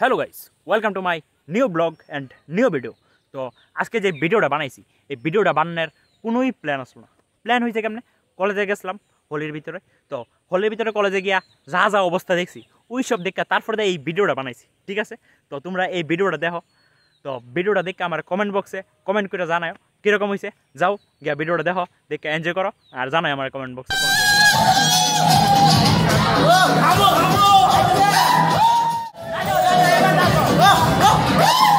Hello guys welcome to my new blog and new video তো আজকে যে ভিডিওটা বানাইছি, এই ভিডিওটা বানানোর কোনোই প্ল্যান আসলো না। প্ল্যান হয়েছে কেমনে? কলেজে গেছিলাম, হোলির ভিতরে। তো হোলির ভিতরে কলেজে গিয়া যা যা অবস্থা দেখছি ওই সব দেখে তারপরে এই ভিডিওটা বানাইছি, ঠিক আছে? তো তোমরা এই ভিডিওটা দেখো। তো ভিডিওটা দেখে আমার কমেন্ট বক্সে কমেন্ট করে জানাও কীরকম হয়েছে যাও গিয়া ভিডিওটা দেখো, দেখে এনজয় করো, আর জানাই আমার কমেন্ট বক্সে oh, oh, oh.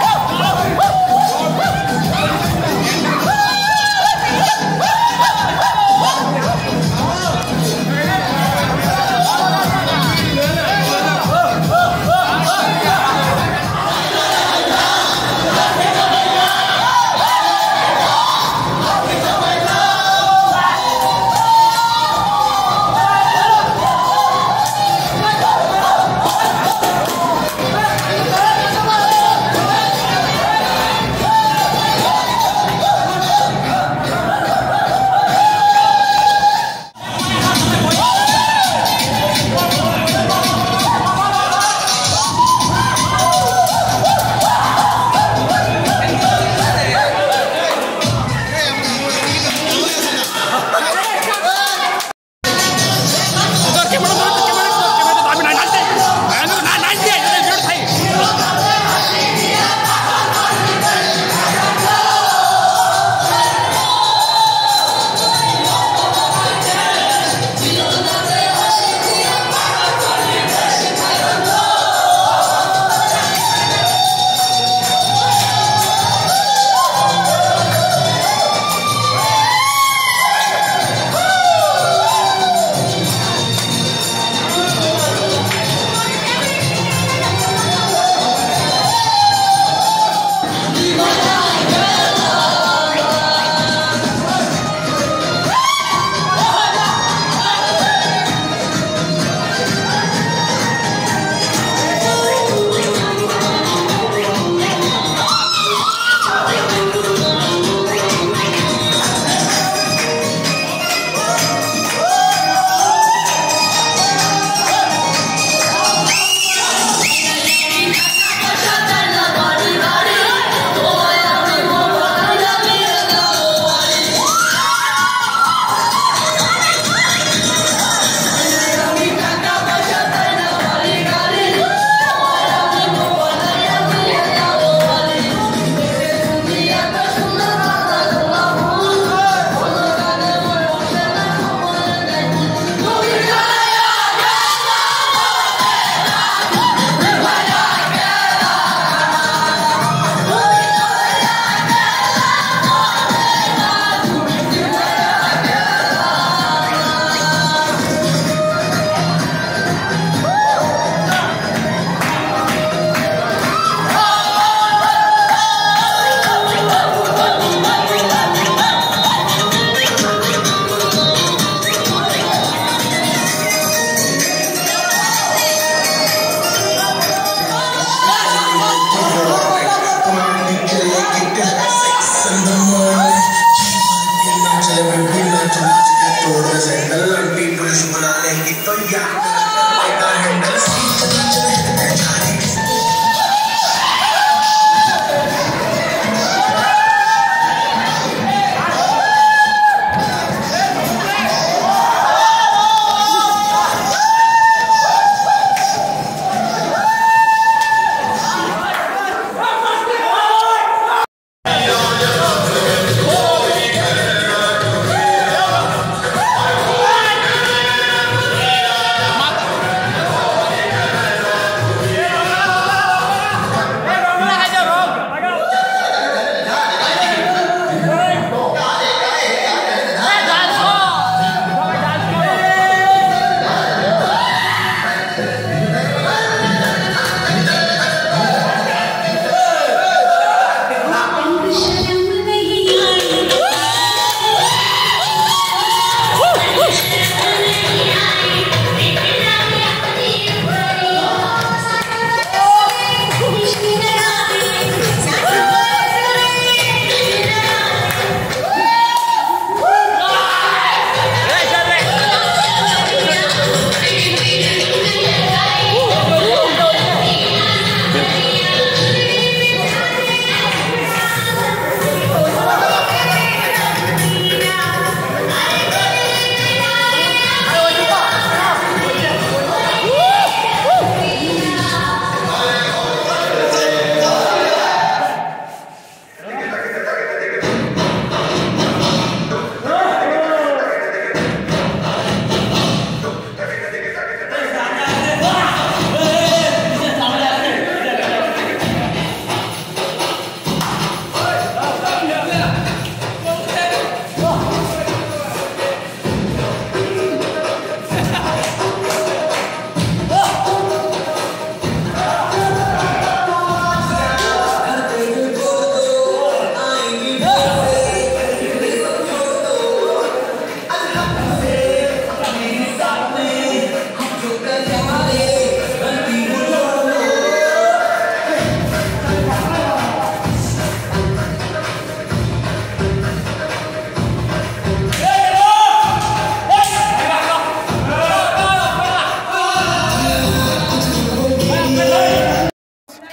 God.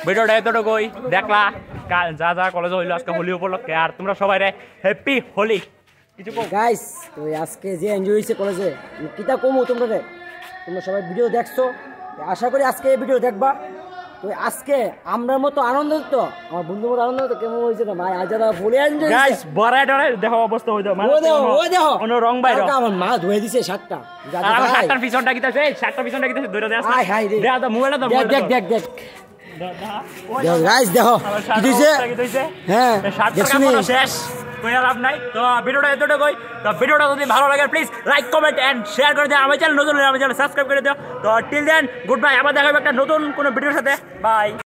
ভিডিওটা এতটুকুই দেখলা যা যা কলেজে হইল আজকে হোলি উপলক্ষে। আর তোমরা সবাই রে হ্যাপি হোলি। কিছু গাইস তো আজকে যে এনজয় হয়েছে কলেজে কিতা কমু তোমরা রে? তোমরা সবাই ভিডিও দেখছ। আশা করি আজকে এই ভিডিও দেখবা। তো আজকে আমরার মতো আনন্দ তো আমার বন্ধুর মতো আনন্দ তো কেমন হয়েছে না ভাই? আজ যারা বলে এনজয় গাইস বড়াই ডরাই দেখো অবস্থা হইতো মানে ও দেখো ও দেখো। কোনো রং আমার মা ধুয়ে দিছে আর আমার ভাই। শার্টটার পিছনটা কি এই শার্টটার পিছনটা ধরে দেখ হাই হাই রে। দেখ মোবাইলটা দেখ দেখ দেখ। দেখ গাইস দেখো কি হইছে? হ্যাঁ শেষ? লাভ নাই। তো ভিডিওটা এতটুকুই। তো ভিডিওটা যদি ভালো লাগে please like comment and share করে দিও। আমার চ্যানেল নতুন আমার চ্যানেল সাবস্ক্রাইব করে দিও। তো টিল দেন গুড বাই আবার দেখা হবে একটা নতুন কোনো ভিডিওর সাথে। বাই